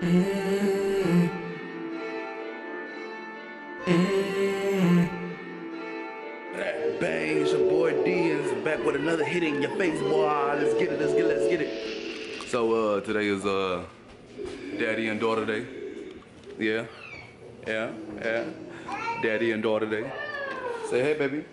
Bang, it's your boy D is back with another hit in your face, boy. Let's get it, let's get it, let's get it. So uh today is uh daddy and daughter day. Yeah. Yeah, yeah. Daddy and daughter day. Say hey baby.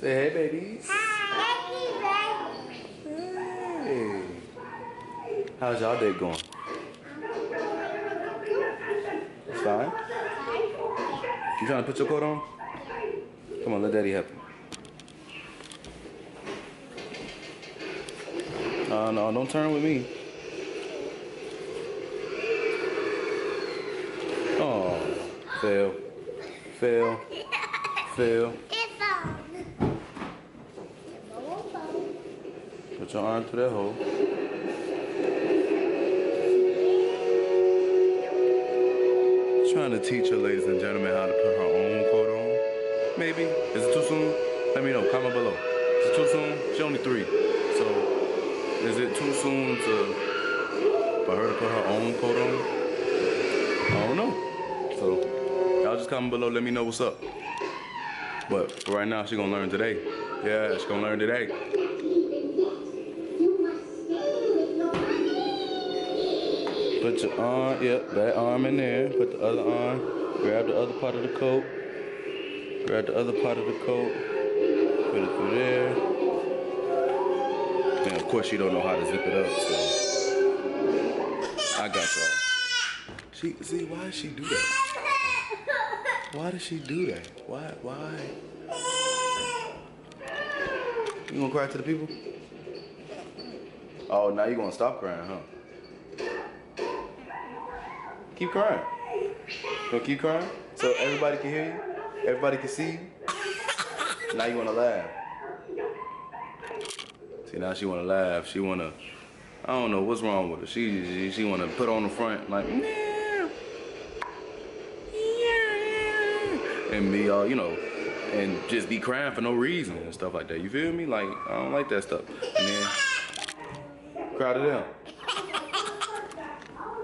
Say hey babies. Hey. How's y'all day going? It's fine. You trying to put your coat on? Come on, let daddy help you. No, no, don't turn with me. Oh, fail, fail, fail. Put your arm through that hole. Trying to teach her, ladies and gentlemen, how to put her own coat on. Maybe. Is it too soon? Let me know. Comment below. Is it too soon? She's only three. So, is it too soon to for her to put her own coat on? I don't know. So, y'all just comment below. Let me know what's up. But right now, she gonna learn today. Yeah, she gonna learn today. Put your arm, yep, that arm in there. Put the other arm. Grab the other part of the coat. Grab the other part of the coat. Put it through there. And of course, you don't know how to zip it up, so I got y'all. She see why does she do that? Why does she do that? Why? Why? You gonna cry to the people? Oh, now you gonna stop crying, huh? Keep crying. Don't keep crying. So everybody can hear you. Everybody can see you. Now you wanna laugh. See now she wanna laugh. She wanna. I don't know what's wrong with her. She she, she wanna put on the front like. "Meow. Yeah." And be all you know, and just be crying for no reason and stuff like that. You feel me? Like I don't like that stuff. And then cry to them.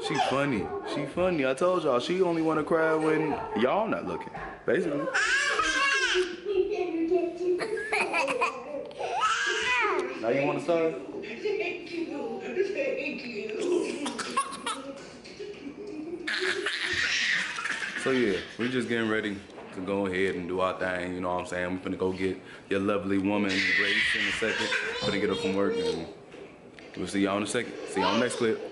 She funny. She funny. I told y'all she only wanna cry when y'all not looking. Basically. Now you wanna start? Thank you. Thank you. So yeah, we just getting ready to go ahead and do our thing, you know what I'm saying? We finna go get your lovely woman Grace in a second. Finna get her from work and we'll see y'all in a second. See y'all next clip.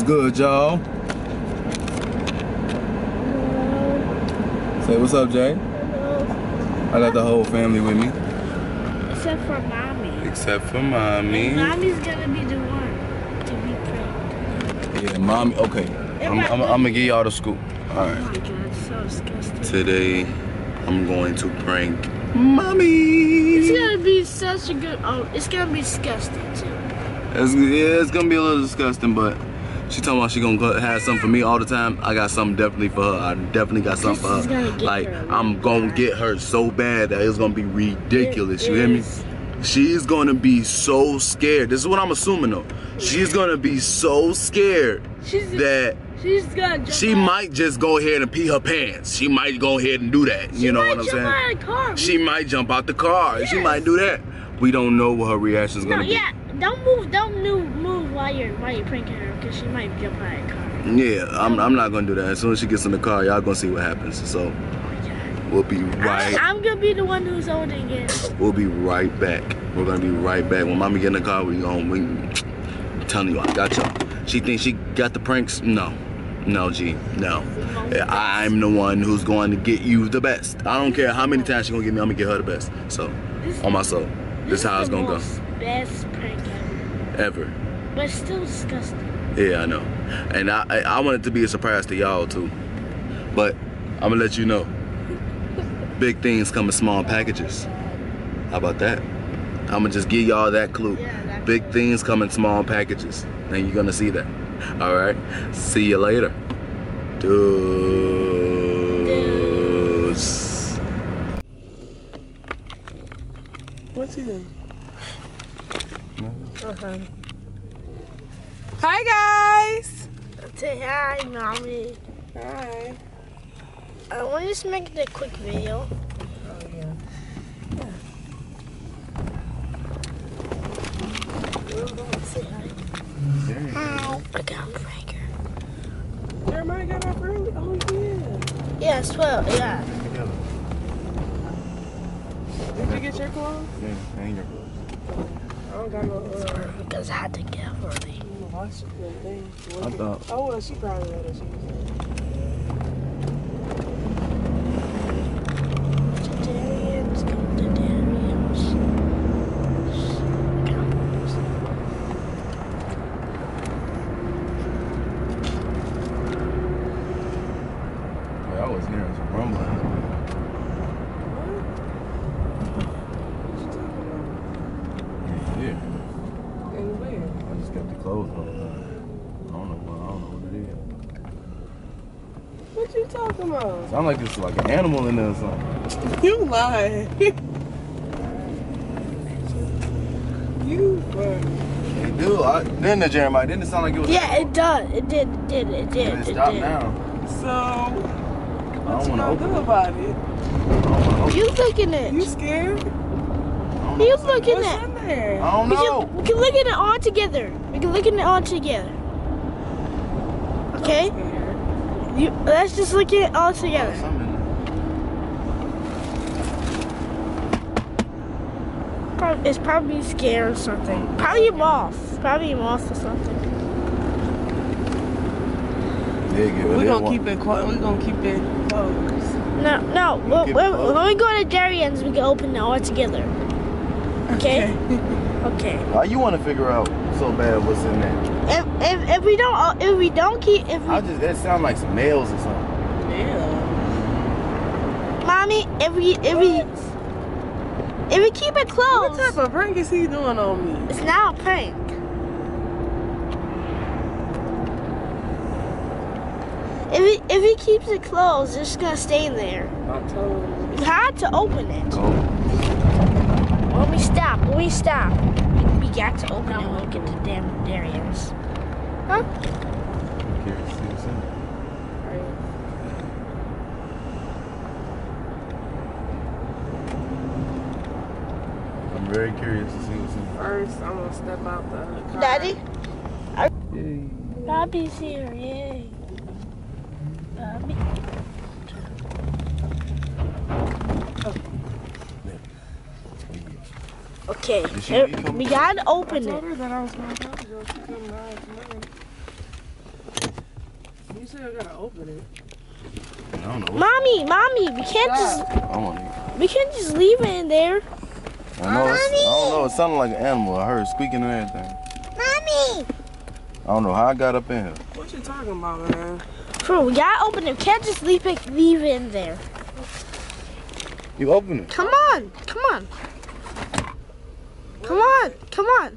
It was good, y'all. Say what's up, Jay. I got the whole family with me, Except for mommy. except for mommy. Mommy's gonna be the one to be pranked. Yeah, mommy. Okay, I'm, I'm, I'm gonna give y'all the scoop. Oh All right. Oh my god, so disgusting. Today, I'm going to prank mommy. It's gonna be such a good. Oh, it's gonna be disgusting too. It's, yeah, it's gonna be a little disgusting, but she talking about she gonna have something for me all the time. I got something definitely for her. I definitely got something for her. Like her I'm gonna get her so bad that it's gonna be ridiculous. You hear me? is. She's gonna be so scared. This is what I'm assuming though. She's gonna be so scared She's that she's gonna she out. might just go ahead and pee her pants. She might go ahead and do that. She You know what I'm jump saying? Out of the car. She might jump out the car. She Yes. might do that. We don't know what her reaction's No, gonna be. yeah. Don't move. Don't move. Move while you're while you're pranking her because she might jump out of the car. Yeah, I'm, I'm not gonna do that. As soon as she gets in the car, y'all gonna see what happens. So we'll be right. I, am gonna be the one who's holding it. We'll be right back. We're gonna be right back. When mommy get in the car, we going. To we, I'm telling you, I got y'all. She thinks she got the pranks. No, no, G, no. I'm the one who's going to get you the best. I don't care how many times she gonna get me. I'm gonna get her the best. So This, on my soul, this is how it's gonna go. Best prank ever, Ever. but it's still disgusting. Yeah, I know. And I, I, I want it to be a surprise to y'all too. But I'm gonna let you know. Big things come in small packages. How about that? I'ma just give y'all that clue. Yeah, that Big things come in small packages. And you're gonna see that. Alright? See you later. Deuce. What's he doing? Okay. Hi guys. Say hi, mommy. Hi. I want to just make it a quick video. Oh yeah. Say hi. Hi. I got a pranker. Jeremiah got our friend. Oh yeah. Yeah, it's 12. Yeah. Did you get your clothes? Yeah, hang your I don't got no. Uh, Because I had to get early. wash the. I thought Oh well, she probably let us use it. Darian's come to Darian's. I was hearing some rumbling. Yeah. And where? I just got on. I don't know what I don't know what it is. What you talking about? Sound like it's like an animal in there or something. You lie. you funny. Hey, dude, I, didn't it, Jeremiah? Didn't it sound like it was? Yeah, it does. It did. It did. It did. It It stopped did. now. So, I what don't you want to gonna do it. about it? I don't want to open You looking at You it? scared? it. I don't know You what's in looking What's at in there? I don't We know. can, we can look at it all together. We can look at it all together. Okay? You, let's just look at it all together. Something in there. Prob- It's probably scared or something. Probably a moth. Probably a moth or something. Yeah, give it We're gonna keep it quiet. We're gonna keep it closed. No, no. When, keep it when, when we go to Darian's, we can open it all together. Okay? Okay. Why you want to figure out so bad what's in there? If, if, if we don't uh, if we don't keep if we, I just that sound like some nails or something. Yeah. mommy if we if we if we keep it closed. What closed, type of prank is he doing on me? it's not a prank. If he if he keeps it closed, it's gonna stay in there. I told. You had to open it. Go. When we stop, when we stop, we, we got to open it when we get to damn Darian's. Huh? Curious to see what's. I'm very curious to see what's in there. First, I'm gonna step out the car. Daddy? Yay. Bobby's here, yay. Bobby. Okay, Did she leave him? we gotta open it. her that I was gonna talk to you. She couldn't lie to me. You said I gotta open it. I don't know. Mommy, mommy, we can't just I want we can't just leave it in there. I know. It's, I don't know. It sounded like an animal. I heard squeaking and everything. Mommy! I don't know how I got up in here. What you talking about, man? Bro, we gotta open it. We can't just leave it leave it in there. You open it. Come on, come on. Come on, come on.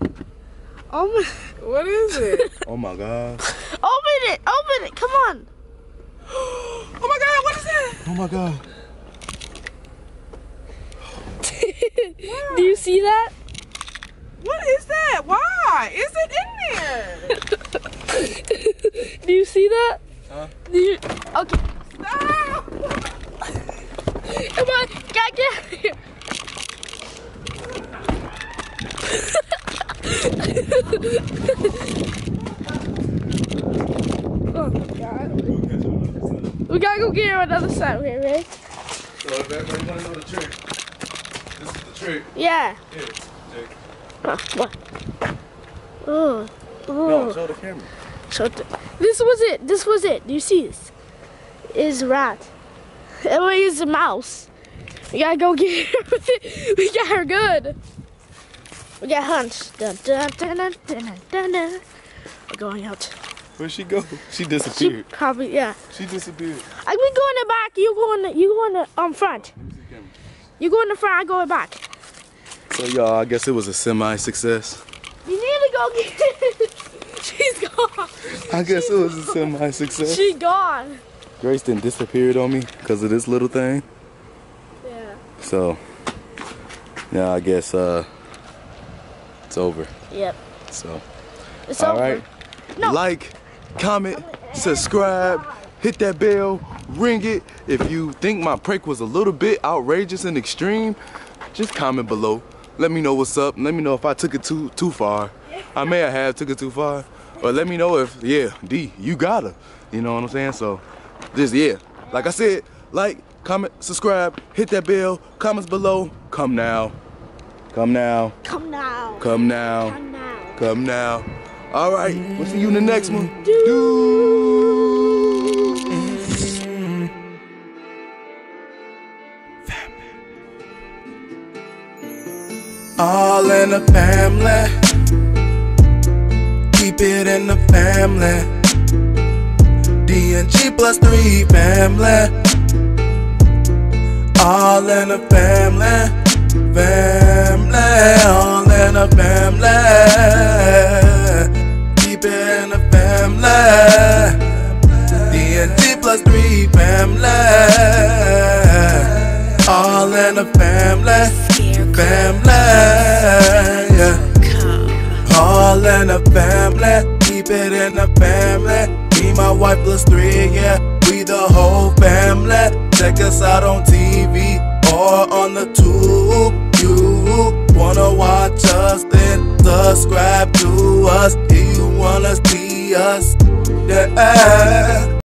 Open, What is it? Oh my god. open it, open it, come on. oh my god, what is that? Oh my god. Do you see that? What is that? Why? Is it in there? Do you see that? Huh? Do you, okay, Stop! come on, gotta get out of here. Oh my god. We gotta go get her another side. Okay, ready? So if everybody want to know the trick, this is the trick. Yeah. Here, Jake. Huh, what? Oh. No, Oh. show the oh. camera. So th- this was it. This was it. Do you see this? Is a rat. Emily is a mouse. We gotta go get her. it. we got her good. We got Hunt. Dun, dun, dun, dun, dun, dun. We're going out. Where'd she go? She She disappeared. probably yeah. She disappeared. I we go in the back. You go in the you go in the um front. Let me see the camera. You go in the front. I go in the back. So y'all, I guess it was a semi-success. You need to go get. She's gone. I guess it was a semi-success. She gone. Grace didn't disappeared on me because of this little thing. Yeah. So, yeah, I guess uh, it's over. Yep. So, It's all over. right. No. Like, comment, subscribe, hit that bell, ring it. If you think my prank was a little bit outrageous and extreme, just comment below. Let me know what's up. Let me know if I took it too too far. I may have took it too far. Or let me know if, yeah, D, you gotta. You know what I'm saying? So, just, yeah. Like I said, like, comment, subscribe, hit that bell, comments below. Come now. Come now. Come now. Come now. Come now. Come now. All right. We'll see you in the next one. Dude. Dude. All in the family. Keep it in the family. D and G plus three family. All in the family. Family. All in the family. Keep it in the family. D and G plus three family. All in the family. Family, yeah. All in the family, keep it in the family. Me, my wife plus three, yeah. We the whole family. Check us out on TV or on the tube. You wanna watch us, then subscribe to us. If you wanna see us, yeah.